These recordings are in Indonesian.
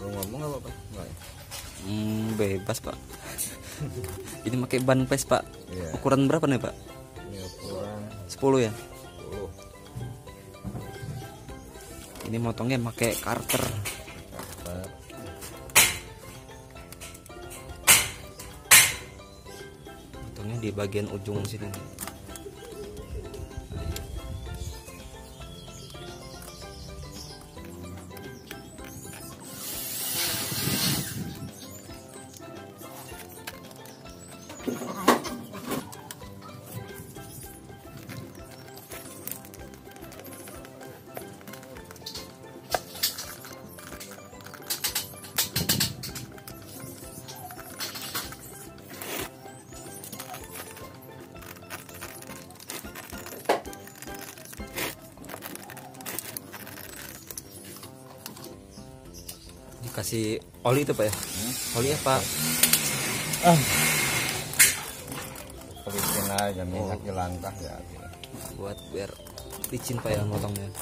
Ngomong apa-apa? Nggak ya? Hmm, bebas pak. Pakai ban pes pak. Iya. Ukuran berapa nih pak? Ini ukuran 10 ya. 10 Ini motongnya pakai karter. Motongnya di bagian ujung sini. Dikasih oli itu pak ya? Oli apa? Pelicin aja minyak jelantah ya. Buat biar licin pak ya motongnya.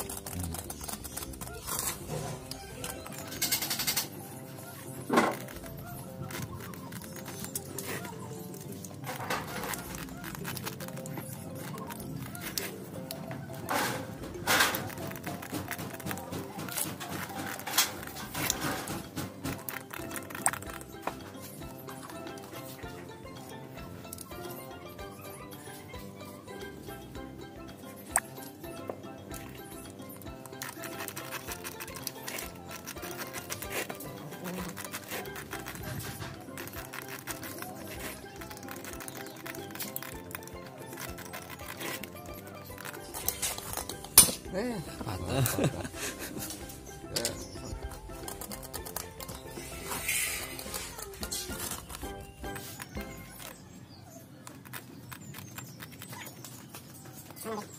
哎，啊！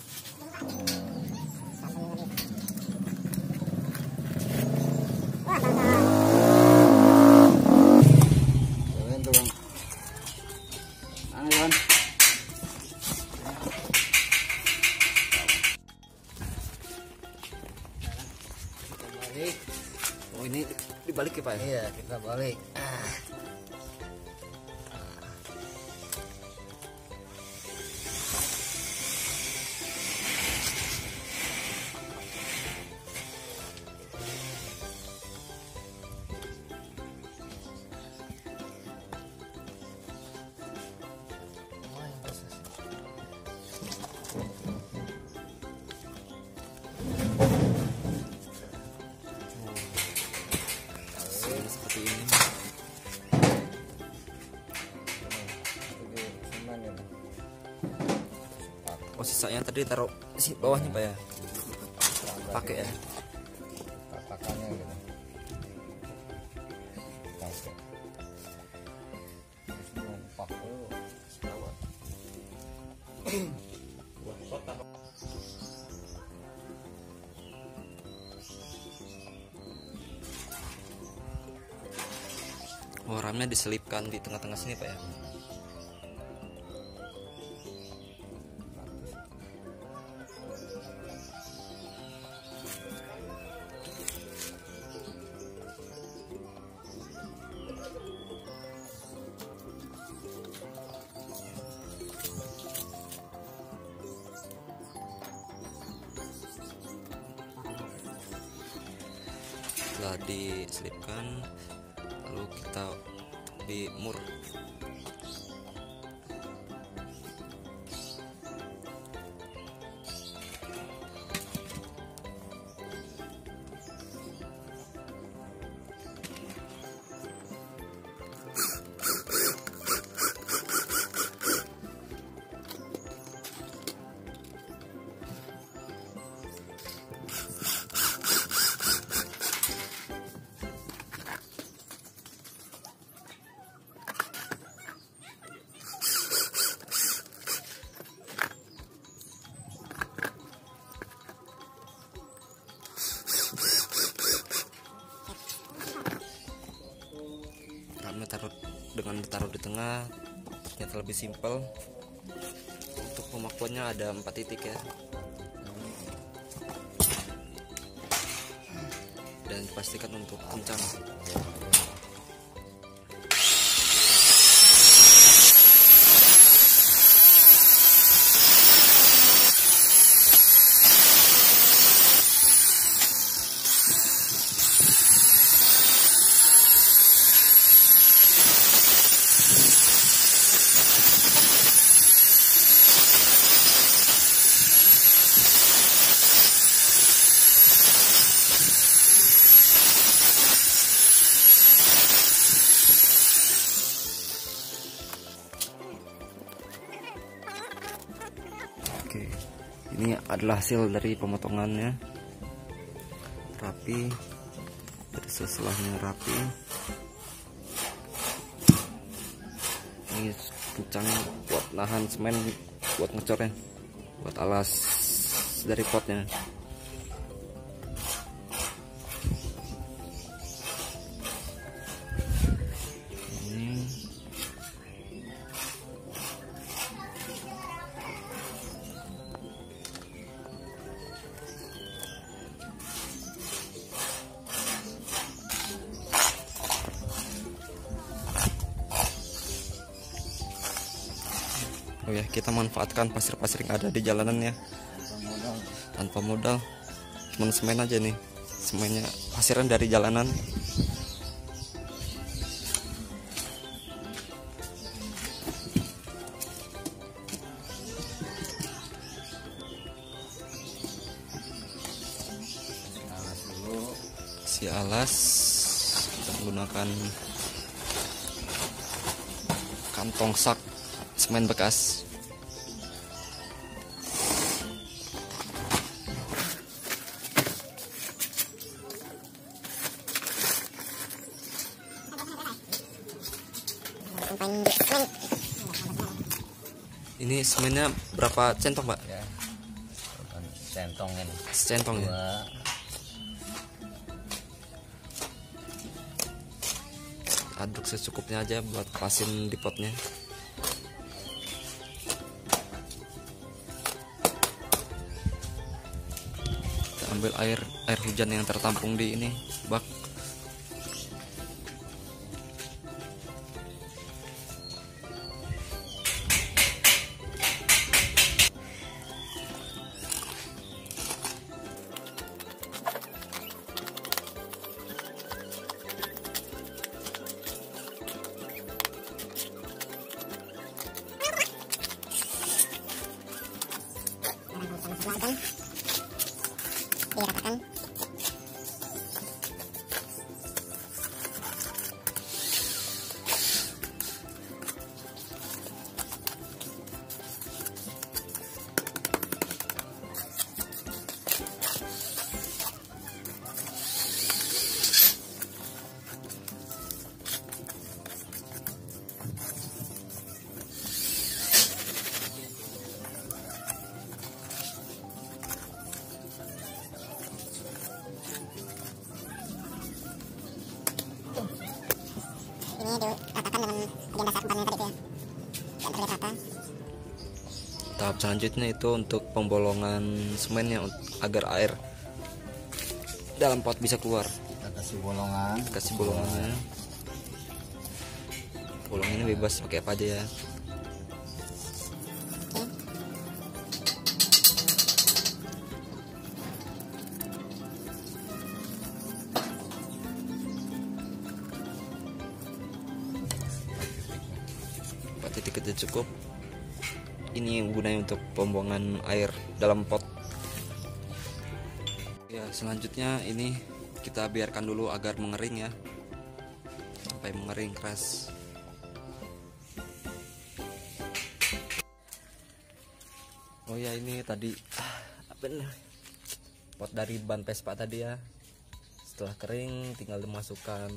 Oh ini dibalik ya pak ya? iya kita balik. Hasilnya Oh sisanya tadi taruh si bawahnya pak ya? Pakai ya? Katakannya gitu. Pakai. Terus numpak dulu. Sekawan. Oh ramnya diselipkan di tengah-tengah sini pak ya? Diselipkan lalu kita di mur di tengah ternyata lebih simpel. Untuk pemakuannya ada empat titik ya. Dan pastikan untuk kencang ini adalah hasil dari pemotongannya. Rapi, dari seselahnya rapi. Ini kencang buat nahan semen, buat ngecornya, buat alas dari potnya. Oh ya, kita manfaatkan pasir-pasir yang ada di jalanan ya, modal tanpa modal. Semen aja nih. Semennya pasiran dari jalanan. Si alas kita menggunakan kantong sak semen bekas. Ini semennya berapa centong, Pak? ya centong ini Centong ya. dua Aduk secukupnya aja buat pasin di potnya. Kita ambil air air hujan yang tertampung di ini bak. Selanjutnya itu untuk pembolongan semennya agar air dalam pot bisa keluar. kita kasih bolongan Kasih bolongannya. Bolongannya bebas pakai apa aja ya. Empat titik itu cukup. Ini gunanya untuk pembuangan air dalam pot. Ya, selanjutnya ini kita biarkan dulu agar mengering ya. Sampai mengering keras. Oh ya ini tadi ah, apa nih? Pot dari ban Vespa tadi ya. Setelah kering tinggal dimasukkan